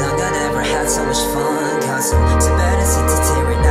I never had so much fun. Cause I'm too bad at tearing